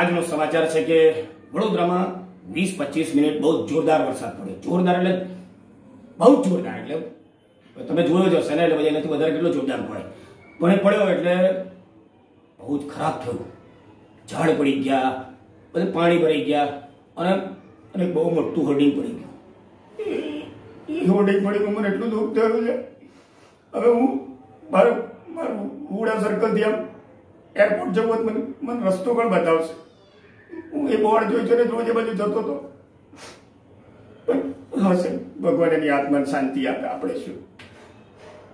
આજનો સમાચાર છે કે વડોદરામાં વીસ પચીસ મિનિટ બહુ જોરદાર વરસાદ પડ્યો. જોરદાર એટલે બહુ જોરદાર એટલે તમે જોયો જ હશે એટલે પછી એનાથી વધારે કેટલો જોરદાર પડે. પણ એ પડ્યો એટલે બહુ જ ખરાબ થયું. ઝાડ પડી ગયા, બધે પાણી ભરાઈ ગયા અને અને બહુ મોટું હોર્ડિંગ પડી ગયું. એ હોર્ડિંગ પડી મને એટલું દુઃખ થયું છે. હવે હું મારું મારું ઉડા સર્કલથી આમ એરપોર્ટ જવું મને મને રસ્તો પણ બતાવશે. હું એ બોર્ડ જોઈ જોઈને રોજ બાજુ જતો હતો હશે, ભગવાન એની આત્માને શાંતિ આપે, આપણે શું?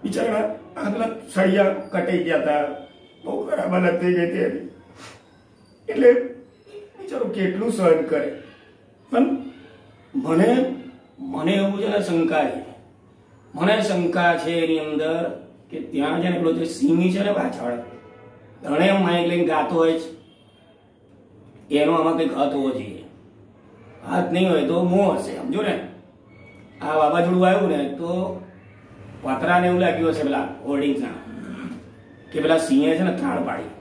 બિચારા આગલા સળિયા કટાઈ ગયા હતા. બહુ ખરાબ હાલત થઈ ગઈ હતી એટલે બિચારો કેટલું સહન કરે. પણ મને મને એવું છે ને શંકા છે. મને શંકા છે એની અંદર કે ત્યાં છે ને પેલો જે સિંહ છે ને પાછળ ધણે માઇક લઈને ગાતો હોય છે. એનો આમાં કંઈક હાથ હોવો જોઈએ. હાથ નહીં હોય તો મોં હશે, સમજો ને? આ વાવાઝોડું આવ્યું ને, તો વાતરાને એવું લાગ્યું હશે પેલા હોર્ડિંગ્સના કે પેલા સિંહે છે ને ત્રાણ પાડી.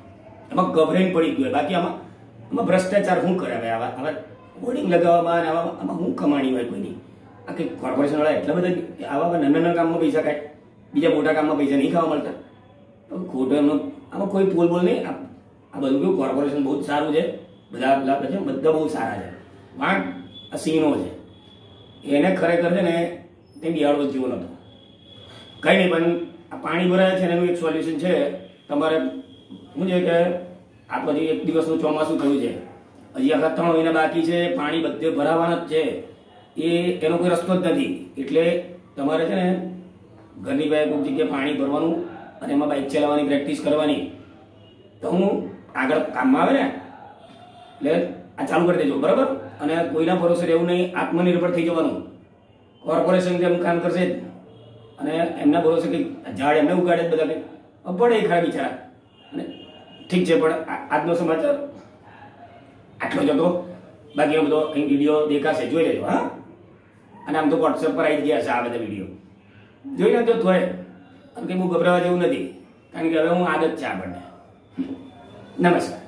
એમાં ગભરાઈને પડી ગયો. બાકી આમાં આમાં ભ્રષ્ટાચાર શું કરે? હવે આવા આવા હોર્ડિંગ લગાવવામાં અને આવા, આમાં શું કમાણી હોય કોઈની? આ કંઈક કોર્પોરેશનવાળા એટલા બધા આવા નાના નાના કામમાં પૈસા કાઢે બીજા મોટા કામમાં પૈસા નહીં ખાવા મળતા. ખોટો એમનો, આમાં કોઈ પોલ બોલ નહીં. આ બધું કેવું? કોર્પોરેશન બહુ જ સારું છે. બધા બધા છે બધા બહુ સારા છે. વાંક આ સિંહનો છે. એને ખરેખર છે ને, તે બિયાળો જેવો નહોતો કંઈ નહીં, પણ આ પાણી ભરાય છે ને, એનું એક સોલ્યુશન છે. તમારે શું છે કે, આ પછી એક દિવસનું ચોમાસું થયું છે. હજી આખા ત્રણ મહિના બાકી છે, પાણી બધે ભરાવાના જ છે. એ, એનો કોઈ રસ્તો જ નથી. એટલે તમારે છે ને, ઘરની બહાર કોઈ જગ્યાએ પાણી ભરવાનું અને એમાં બાઇક ચલાવવાની પ્રેક્ટિસ કરવાની. તો હું આગળ કામમાં આવે ને એટલે આ ચાલુ કરી દેજો, બરાબર? અને કોઈના ભરોસે રહેવું નહીં, આત્મનિર્ભર થઈ જવાનું. કોર્પોરેશન જેમ કામ કરશે જ. અને એમના ભરોસે કંઈક ઝાડ એમને ઉગાડે બધા કંઈક પડે ખરા બિચારા. અને ઠીક છે, પણ આજનો સમાચાર? આટલો જ હતો. બાકીનો બધો અહીં વીડિયો દેખાશે. જોઈ લેજો, હા? અને આમ તો વોટ્સએપ પર આવી ગયા છે આ બધા વીડિયો જોઈ લેજો થોડે. અને કંઈ બહુ ગભરાવા જેવું નથી. કારણ કે હવે હું આદત છે આપણને નમસ્કાર.